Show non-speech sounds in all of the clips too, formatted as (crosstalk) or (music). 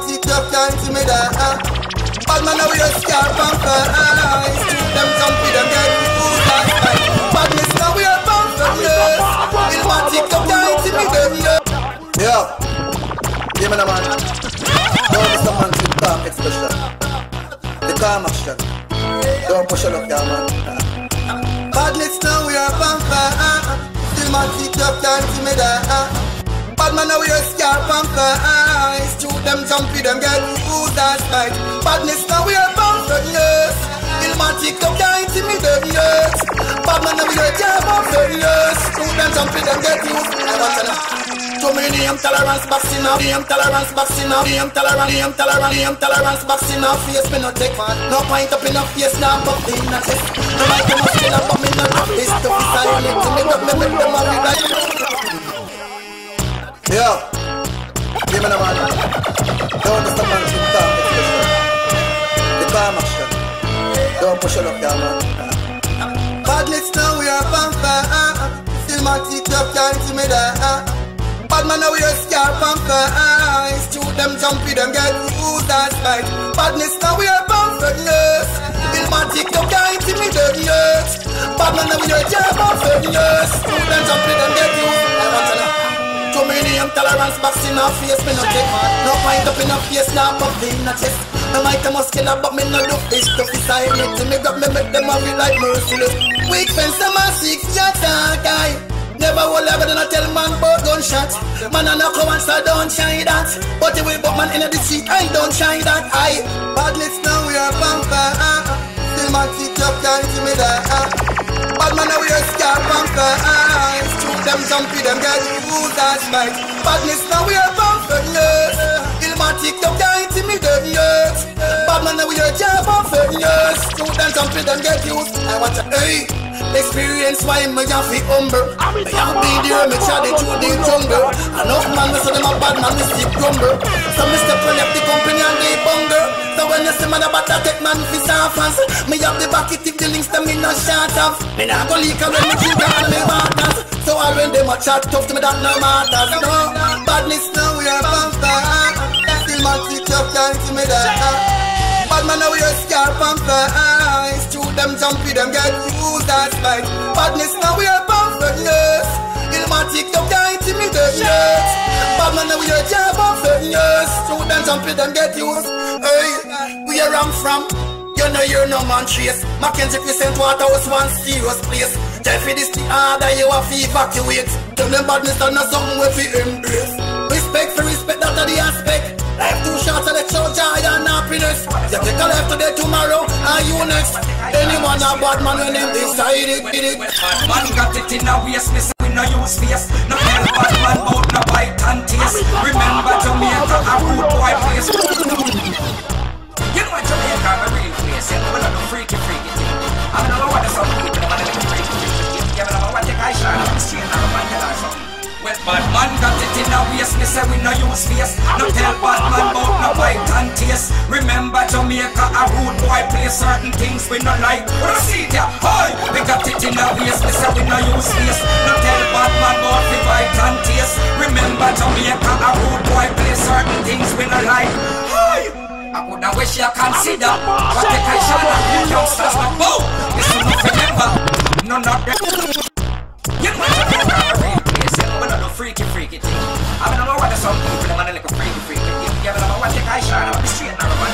TikTok can't intimidate. Bad man, we a scarf and flies. Them jump them get food like spice. Bad man, now we are a pamphlet. my man, up can't see me intimidate. Yeah. Yeah, man, man. Don't be some man TikTok expression. The calm action. Don't push it up, yeah, man. Badness now we are pamphlet. Uh, uh. Still man, TikTok can't see me die scarp and face. Shoot them, jumpy, them get who's that spike. Badness, now we a bound for years. Illmatic, see me them yes. Bad man, now we a jab and failures. Shoot them, jumpy, them get used. I want to many name tolerance boxing up, name tolerance boxing up, name tolerance, name tolerance, name tolerance boxing up. Face me no take man, no point up in a face now, but in a chest. No mic no muscle up, but me no. This stuff is silent, to me up, me make them all like. Badness now we are vampire. Still my teeth can't there. Bad man now we a scarp and Shoot them jumpy, them get spite Badness now we a perfectness Illmatic, you can't intimidate, yes. We a jab and fairness Shoot them intolerance box in our face, me no take No point up in our face, now pop in a chest I might a muscular, but me no do fish to be silent Me got me make them all like merciless Weak fence, I'm a six, ya guy Never will ever do not tell man about gunshots. Man and a come and so don't shine that. But the way but man in the street, I don't shine that. I badness now we are vampire. Uh, Still my teach up can't see me there. Uh. Bad man now we are scar vampire. Uh, Shoot them jumpy, them get used as might. Badness now we are. Yes. Automatic, don't get intimidated, yes. Bad man, we are job for fame, yes. Students and freedom get used. I want to, hey. Experience why me have fi humble. Me have be there, me try the through the jungle. Enough man, me say them a bad man, me see grumble. So me step on the company and they bungle. So when you see man a battle, take man fi surface Me have the back it if the links them me not shot off Me not go leak around me trigger and me waters So all when them a chat tough to me that no matters. No, badness no we're start 46 up can't intimidate Bad man now wear scarf and flies. Through them jumpy them get rules and spice Badness now wear pamphletness Illmatic up can't intimidate Bad man now we wear jab and fitness Through them jumpy them get used Hey, where I'm from? You know you're no man trace Mackenzie Crescent Waterhouse one serious place. Jeffy this the other you have to evacuate. Them them badness done something we fi embrace. Respect for respect that are the aspect. You take a left today, tomorrow, are you next? Anyone a bad man when them decide it, did it. Man got it in a waist, say we no use face. No tell bad man about no bite and taste. Remember Jamaica, a rude boy place. You know what Jamaica, a real place. You know what a freaky, freaky thing. I don't know what some people, Well, bad man got it in a waist, me say we no use face. No tell bad man about no white and taste. Remember Jamaica, a rude boy play certain things we no like. We see ya, hi. We got it in a waist, me say we no use face. No tell bad man about the white and taste. Remember Jamaica, a rude boy play certain things we no like. Hi. I woulda wish you consider what the Kaishana youngsters oh, no bow. This is not remember, none of them. You know freaky, freaky thing. I mean, I know what there's some people that want to like freaky, freaky thing. Yeah, but I want to take I shine, I'm straight now, man.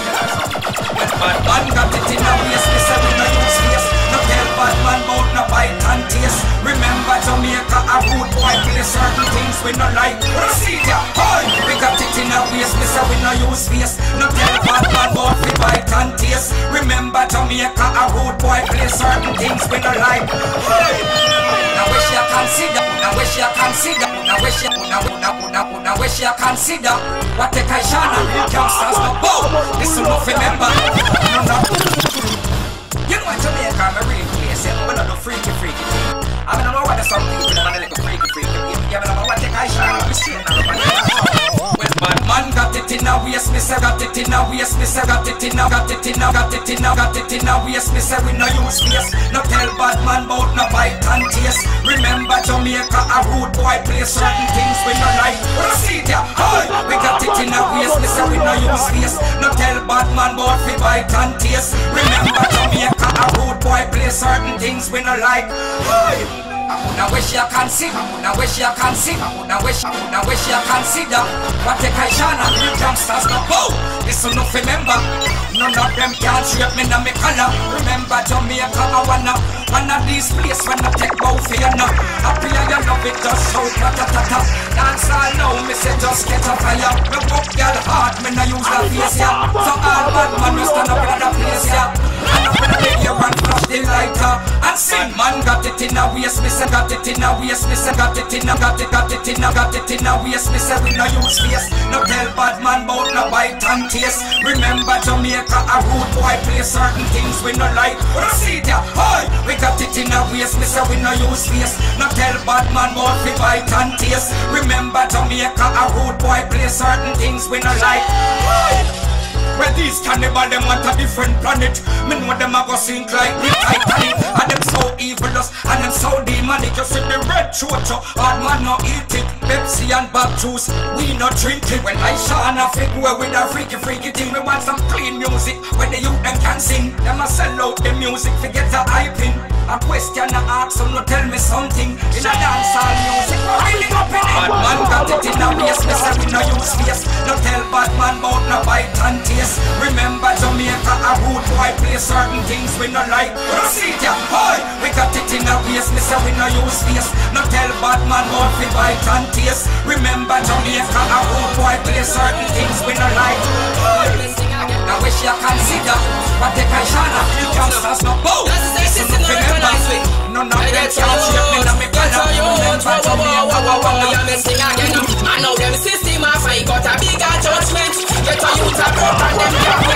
When bad man got it in waist, me say we no use face. No tell bad man about no bite and taste. Remember Jamaica, a rude boy play certain things we no like. Proceed ya, boy. We got it in waist, me say we no use face. No tell bad man about the bite and taste. Remember Jamaica, a rude boy play certain things we no like. Hey. Now wish you consider, now wish you consider, now wish you, now now now now wish you consider what the Kaishana youngsters no bow. This is remember. No, no. You know what Jamaica, I'm me say got it in a, got it in a, got it in a, got it in a waist, me say we no use face. No tell bad man bout no bite and taste. Remember Jamaica, a rude boy play certain things we no like. Proceed ya, hi. We got it in a waist, me say we no use face. No tell bad man bout fi bite and taste. Remember Jamaica, a rude boy play certain things we no like. Hi. Now wish you consider, now wish you consider, now wish, now wish you consider what the Kaishana, you youngsters no go. This enough remember, none of them can shape me na me color. Remember Jamaica, I wanna of these places when I take both you now. Happy I love it, out, ratatata Dance all now, me say just get a fire. Me book girl, hard, me no use the face, yeah. So all bad man, we stand up in the place, yeah. And up in the air and flash the lighter. And sing, man, got it in a waist, me say got it in a waist Me say got it in a, got it, got it in a, got it in a waist Me say we no use face, no tell bad man bout no bite and taste. Remember Jamaica, a rude boy play certain things we no like. Proceed, no yeah, hey, we got it in a waist Me say we no use face, no tell bad man bout fi bite and taste. Remember Jamaica, a rude boy play certain things we no like. Where these cannibal them want a different planet? Me know them a go sink like the Titanic. And them so evilous and them so demonic. You see the red chocho, hard man no eat it. Pepsi and Bob juice, we no drink it. When I shine a fit where with a freaky freaky thing We want some clean music. Where the youth them can sing. Them a sell out the music, forget the hyping A question I ask them no tell me something In a dance dancehall music, really up in it man got it in a waist, me say we no use face No tell bad man bout no bite and taste place. Remember Jamaica, a root boy play certain things we no like. But I see ya, hi, we got it in a waist. Me say we no use face. No tell bad man about fi bite and taste. Remember Jamaica, a root boy play certain things we no like. Hi. Now wish you consider what they can shana. You can't stop no bow. Listen to remember. None of them can shape me. Now me gonna remember Jamaica. You messing again. I know them system of fight got a bigger judgment. Get a youth a broke and them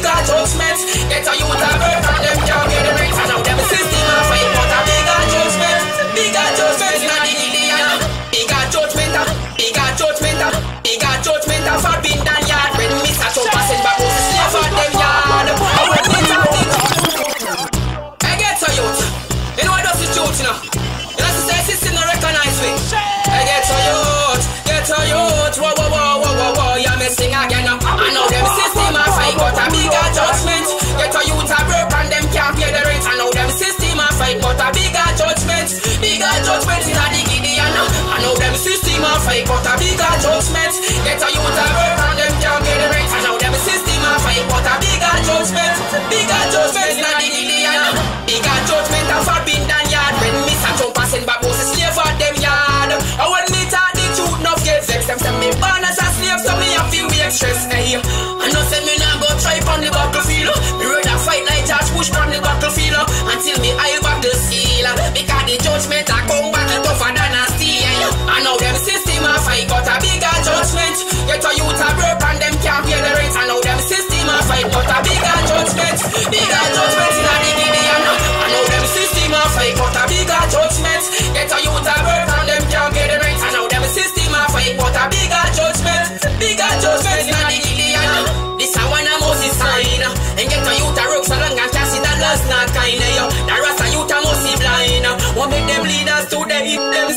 bigger judgment. Get a youth a broke judgment in a the Gideon. I know them system of fight got a bigger judgment. Get a youth a broke and them can't pay the rent. I know them system of fight got a bigger judgment. Bigger judgment in a the Gideon. Bigger judgment of a bin than yard. When. Trump a send back Moses slave for them yard. I when me talk the truth, no get vexed. Them say me born as a slave, so me have to wake stress. Hey, I know say me nah go try on the battlefield. The judgment a come back tougher than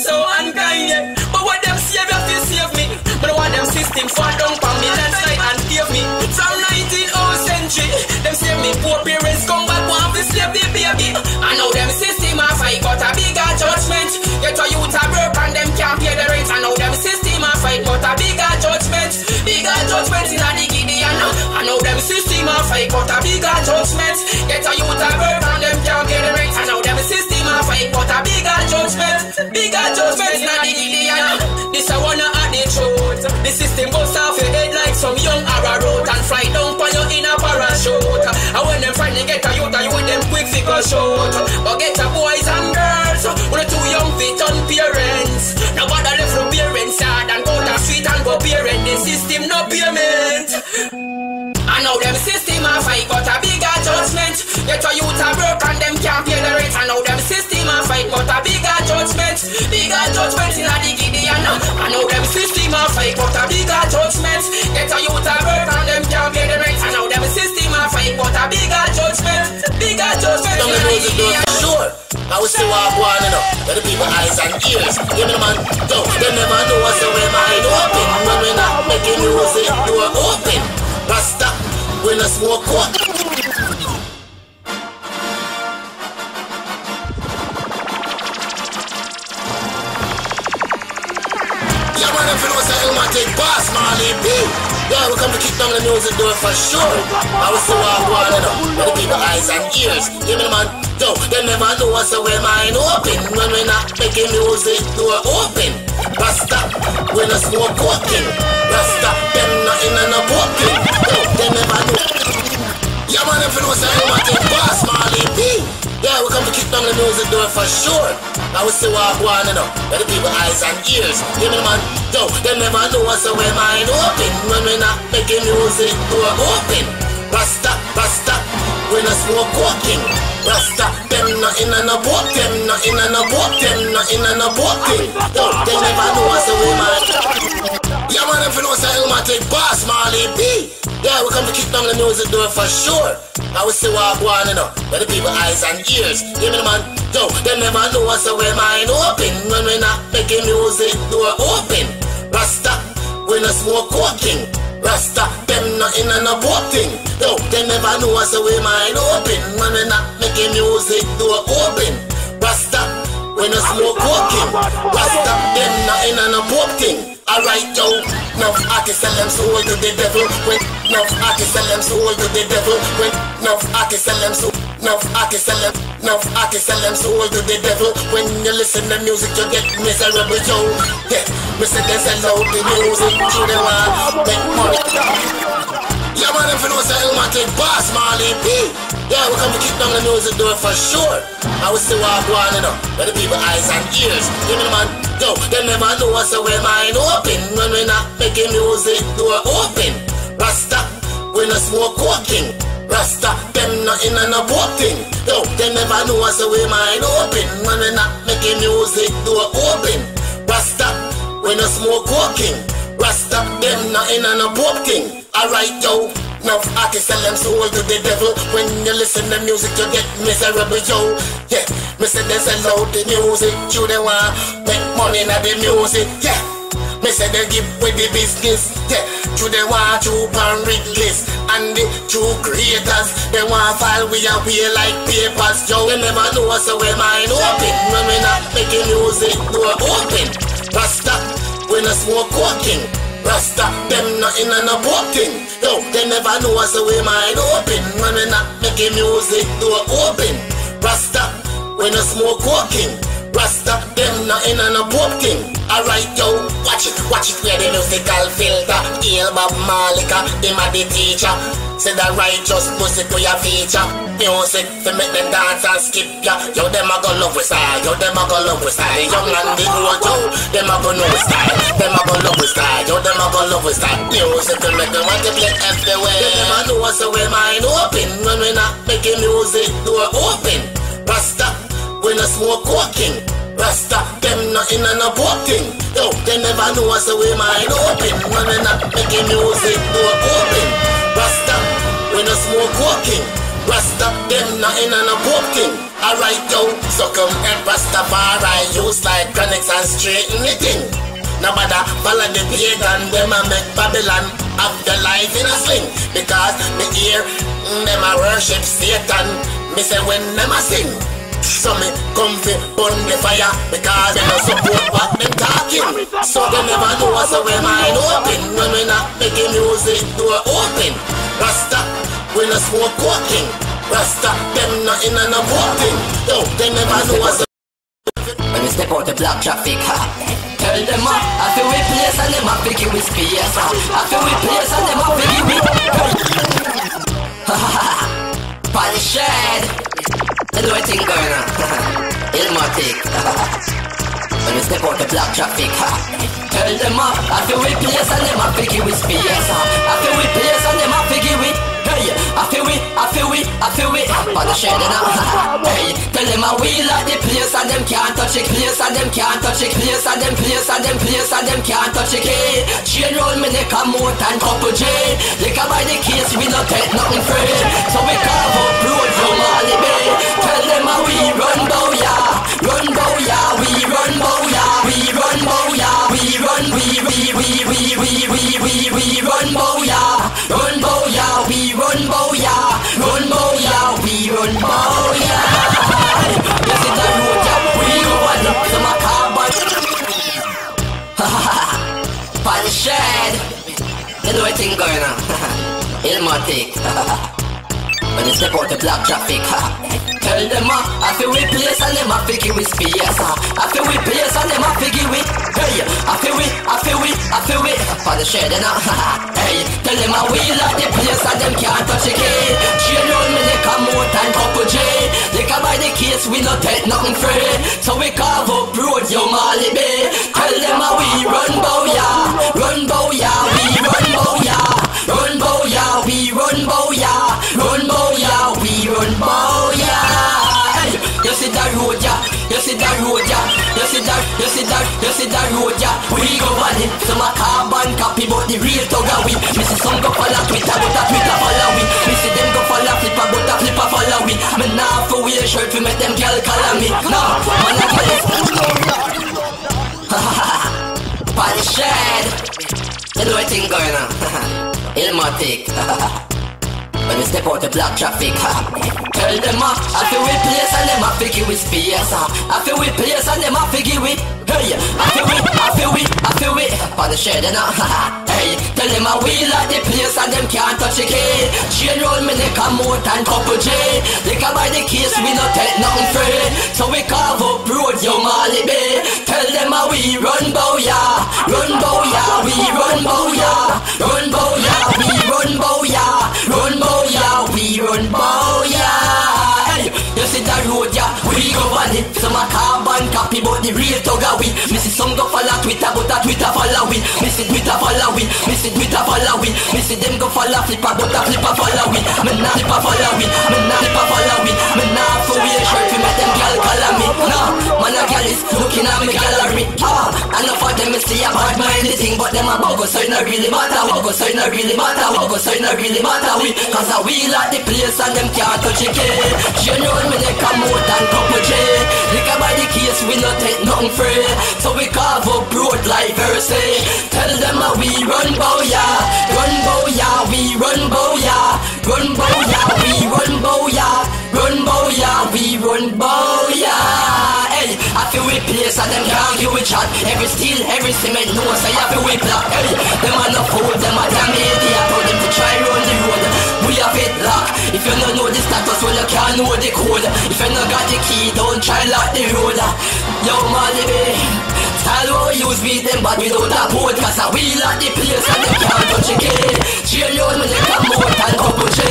so unkind yeah. But what them save you feel save me. But what them system fall down for me landslide and save me. From 19th century, them save me poor parents come back want to slave the baby. I know them system a fight got a bigger judgment. Get a youth a broke and them can't pay the rent. I know them system a fight got a bigger judgment. Bigger judgment in a the Gideon. I know them system a fight got a bigger judgment. Get a youth a broke and them can't pay the rent. go shout. But get a boys and girls, we're too young fit on parents. Now bother left the parents sad and go down street and go parent. The system no payment. And now them system a fight, but a bigger judgment. Get your youth a work and them can't pay the rent. And now them system a fight, but a bigger judgment. Bigger judgment in a gideon. and now them system a fight, but a bigger judgment. Get your youth a work and them can't pay the rent. And now them system a fight, but a bigger judgment. Bigger judgment a the Gideon. Sure. I will still walk one and up. Let the people eyes and ears. Give me the man, go. They never know what's the way mind open. When we're not making music, door open. Rasta, when I smoke what? Yeah, man, if you know say Illmatic boss, Marly B. Yeah, we come to kick down the music door for sure. I will still walk one and up. The people eyes and ears. Give me the man, go. They never know what's the way mind open. When we're not making music, door open. Rasta, when I smoke walking. Rasta, them not in and a walking. Yo, they never know. Yeah, man, if you know say Illmatic boss, Marly. Yeah, we come to kick down the music door for sure. I will still walk one and up. Let the people eyes and ears. Give me the man, yo. They never know what's the way mind open. When we're not making music, door open. Rasta, Rasta, when I smoke walking. Rasta, them not in and a boat, them not in and a boat, them not in and a boat. Yo, they never know what's the way mind. Yeah, man, if you know say Illmatic boss, Marly B. Yeah, we come to kick down the music door for sure. I will see walk one and up. Let the people eyes and ears. Give me the man, yo. They never know what's the way mind open. When we're not making music, door open. Rasta, when I smoke walking. Rasta, them not in and a boat thing. Yo, they never know what's the way mind open. When we're not making music, door open. Rasta, when I smoke walking. Rasta, them not in and a boat thing. Alright, yo. Enough artists sell them soul to the devil. When enough artists sell them soul to the devil. When enough artists sell them soul. Enough artists sell them. Enough artists sell them soul to the devil. When you listen to music, you get miserable, yo. Yeah, sell out the music. Through the wall, make money. Yeah, man, if you know say Illmatic boss, Marly B. Yeah, we come to kick down the music door for sure. I will still walk one and up. Let the people eyes and ears. Me the man, yo. They never know what's the way mind open. When we're not making music, door open. Rasta, we no smoke walking. Rasta, them not in and a boat thing. Yo, they never know what's the way mind open. When we're not making music, door open. Rasta, we no smoke walking. Rasta, them not in and a boat thing. Alright, yo. Enough artists sell them soul to the devil. When you listen to music, you get miserable, yo. Yeah, me say they sell out the music. You they want make money in the music. Yeah, me say they give with the business. Yeah, you they want to pan Wrigley's and the true creators. They want file we are we like papers. Yo, we never know the way mind open. When we not making music, door open. Rasta, we no smoke walking. Rasta, them not in and a thing. Yo, they never know what's the way mind open. When we not making music, door open. Rasta, we no smoke walking. Rasta, them not in and a boat thing. Alright, yo, watch it, watch it where the musical filter. Hail Bob Malika, him a the teacher. Say the righteous music we a feature. Music to make them dance and skip ya. Yo, them a go love with style. Yo, them a go love with style. The young and the old, yo, them a go know style. Them a go love with style. Yo, them a go love with style. Music to make them want to play everywhere. They never know the way mind open. When we not making music, door open. Rasta, we no smoke walking. Rasta, them nothing and a boat thing. Yo, they never know what's the way mind open. When we not making music, door open. Rasta, we no smoke walking. Rasta, them nothing and a boat thing. Alright, yo, so come and Rastafari use like chronics and straighten the thing. Nobody follow the pagan, them a make Babylon have the life in a sling. Because me hear them a worship Satan. Me say when them a sing. So come fi burn the fire because they no support what them talking. So they never know the way mind open when we not making music door open. Rasta, we no smoke walking. Rasta, them not in and a voting. Yo, they never know the When we step out the black traffic, ha. Tell them uh, I feel we place and them a pick you with space. I feel we place and them a pick you with. Pan shed. The do thing going on. Illmatic. When we step out the black traffic, ha. Tell them uh, I feel we place and them I figure with space. I feel we place and them I figure with. Hey, I feel we, I feel we, I feel we. But the shade now. hey, tell them I we like the place and them can't touch it. Place and them can't touch it. Place and them place and them place and them can't touch it. Hey, chain roll me neck a more than couple J. Lick by the case, we not take nothing free. So we carve we we we we we we we run booyah, run booyah, we run booyah, run booyah, we run booyah. Yes, it's a road jam. We go on. up to my carbon. Ha (laughs) ha ha. Punch shed. You know what going on. (laughs) Illmatic. Ha. (laughs) When you step out the black traffic, ha. Tell them uh, I feel we place and them I figure with space. Uh. I feel we place and them I figure with. Hey, I feel we, I feel we, I feel we. For the shed, you know. (laughs) hey, tell them I we like the place and them can't touch the. Chain roll me like a more than couple J. They can buy the case, we not take nothing free. So we carve up road, yo Marly B. Tell them how we run bow ya, run bow ya. Hey, you see that road ya, you see that road ya, you see that, you see that, you see that road ya. We go on it, so my carbon copy, but the real tugger we. Me see some go follow Twitter, but a Twitter follow we. Me see them go follow flipper, but a flipper follow we. Me nah for wear shirt to make them girl color me. Nah, man I you. (laughs) Pan shed. You know what going on? (laughs) Illmatic. (laughs) When we step out the black traffic, ha. Tell them uh, I feel we place and them I figure with space. Uh. I feel we place and them I figure with. Hey, I feel we, I feel we, I feel we. For the shed, you know. hey, tell them I we like the place and them can't touch the key. Chain roll me neck a more than couple J. They can buy the case, we not take nothing free. So we carve up road, yo Marly B. Tell them how we run bow ya, run bow ya, we run bow ya, run bow ya, we we run bow ya. Hey, you see that road ya, we go on it. Some a carbon copy, but the real tugger we. See some go follow Twitter, but a Twitter follow we. See Twitter follow we, see Twitter follow we. See them go follow flipper, but a flipper follow we. Me nah flipper follow we, me nah flipper follow we. Me nah for wear bad mind the thing, but them a bogo so it no really matter. Bogo so it no really matter. Bogo so it no really matter. We, cause a we like the place and them can't touch it. General me they come more than couple J. Lick by the case, we not take nothing free. So we carve up road like verse. Tell them how we run bow ya, run bow ya, we run bow ya, run bow ya, we run bow ya, run bow ya, we run bow I place and them can't argue with chat. Every steel, every cement, no say I feel we block. Hey, them are not fool, them are damn idiot. Told them to try run the road. We have it lock. If you don't know the status, well you can't know the code. If you not got the key, don't try lock the road. Yo, Marly B. Beat them but without a code Cause I wheel at the place and them can't touch key Cheer you on me like a more than couple J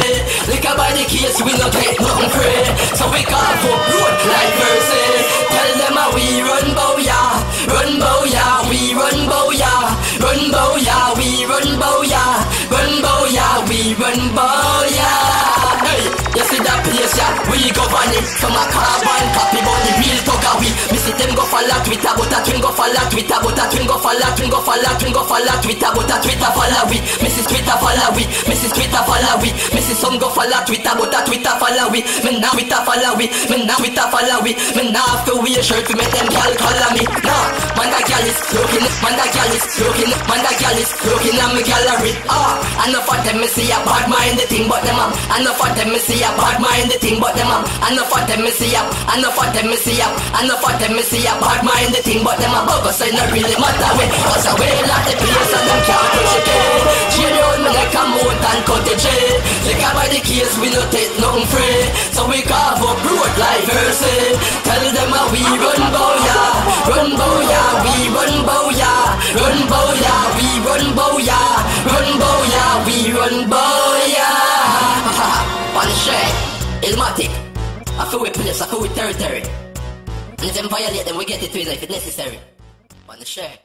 Lick by the case we no take nothing free So we call for road like mercy eh. Tell them how we run bow ya Run bow ya, we run bow ya. Run bow ya, we run bow ya. Run bow ya, we run bow that place ya We go on From a carbon copy but the real tugger we. Me see them go follow Twitter but a twin go follow Twitter but a twin go follow Twin go follow, twin go follow Twitter but a Twitter follow we. Mrs. Twitter follow we. Mrs. Twitter follow we. Mrs. Some go follow Twitter but a Twitter follow we. Me now Twitter follow we. Me now Twitter follow we. Me now have to wear shirt to make them gal color me. Nah, man that gal is looking Man that gal is looking Man that gal is looking at me gallery. Ah, enough of them me see a bad mind the thing but them um, up Enough of them me see a bad mind the thing but them um, up Enough of them me see up Enough of them me see up Enough of them me see a bad mind the thing but them a bogus so it not really matter we Cause I wear like the place and them can't touch it Chain round me like a more than cut the J Lick by the case we no take nothing free. So we carve up road like verse Tell them how we run bow ya Run bow ya, we run bow ya Run booyah, we run booyah. Run booyah, we run booyah. One shake, illmatic. I feel with police, I feel with territory. And if them violate, then we get it to them if it's necessary. One shake.